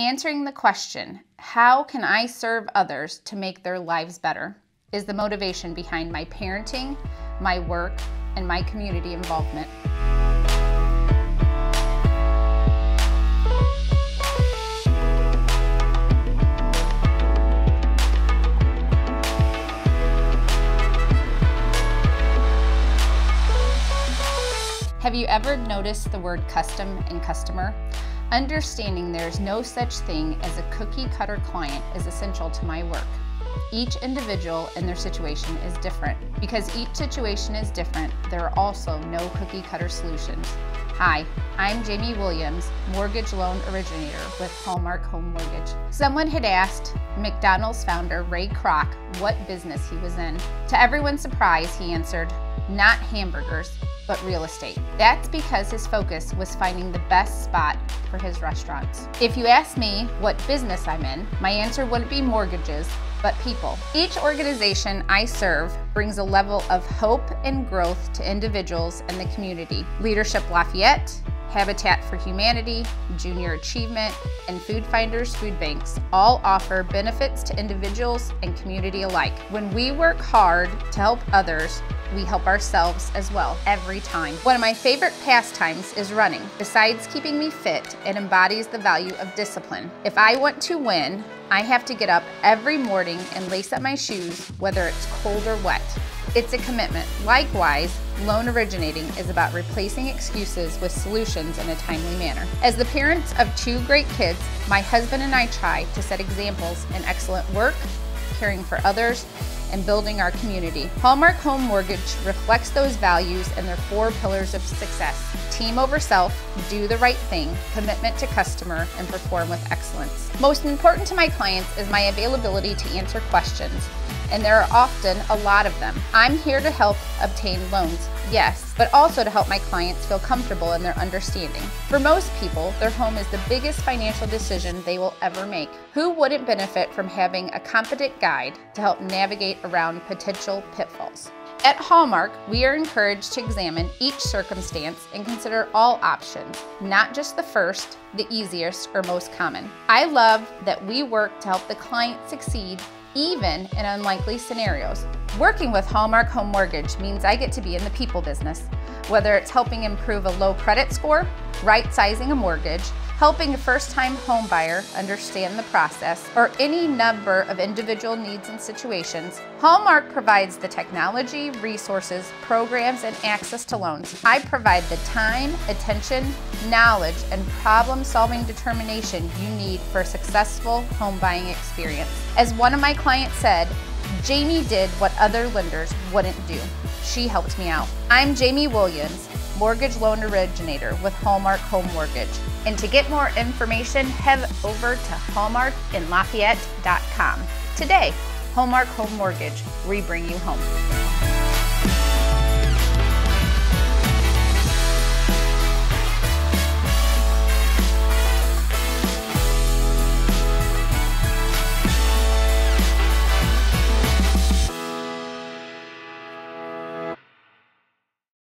Answering the question, how can I serve others to make their lives better, is the motivation behind my parenting, my work, and my community involvement. Have you ever noticed the word custom and customer? Understanding there is no such thing as a cookie cutter client is essential to my work. Each individual and their situation is different. Because each situation is different, there are also no cookie cutter solutions. Hi, I'm Jaime Williams, mortgage loan originator with Hallmark Home Mortgage. Someone had asked McDonald's founder Ray Kroc what business he was in. To everyone's surprise, he answered, not hamburgers, but real estate. That's because his focus was finding the best spot for his restaurants. If you ask me what business I'm in, my answer wouldn't be mortgages, but people. Each organization I serve brings a level of hope and growth to individuals and the community. Leadership Lafayette, Habitat for Humanity, Junior Achievement, and Food Finders Food Banks all offer benefits to individuals and community alike. When we work hard to help others, we help ourselves as well every time. One of my favorite pastimes is running. Besides keeping me fit, it embodies the value of discipline. If I want to win, I have to get up every morning and lace up my shoes, whether it's cold or wet. It's a commitment. Likewise, loan originating is about replacing excuses with solutions in a timely manner. As the parents of two great kids, my husband and I try to set examples in excellent work, caring for others, and building our community. Hallmark Home Mortgage reflects those values and their four pillars of success. Team over self, do the right thing, commitment to customer, and perform with excellence. Most important to my clients is my availability to answer questions and there are often a lot of them. I'm here to help obtain loans, yes, but also to help my clients feel comfortable in their understanding. For most people, their home is the biggest financial decision they will ever make. Who wouldn't benefit from having a competent guide to help navigate around potential pitfalls? At Hallmark, we are encouraged to examine each circumstance and consider all options, not just the first, the easiest, or most common. I love that we work to help the client succeed even in unlikely scenarios. Working with Hallmark Home Mortgage means I get to be in the people business, whether it's helping improve a low credit score, right sizing a mortgage, helping a first-time homebuyer understand the process, or any number of individual needs and situations, Hallmark provides the technology, resources, programs, and access to loans. I provide the time, attention, knowledge, and problem-solving determination you need for a successful home buying experience. As one of my clients said, Jaime did what other lenders wouldn't do. She helped me out. I'm Jaime Williams, mortgage loan originator with Hallmark Home Mortgage. And to get more information, head over to hallmarkinlafayette.com. Today, Hallmark Home Mortgage, we bring you home.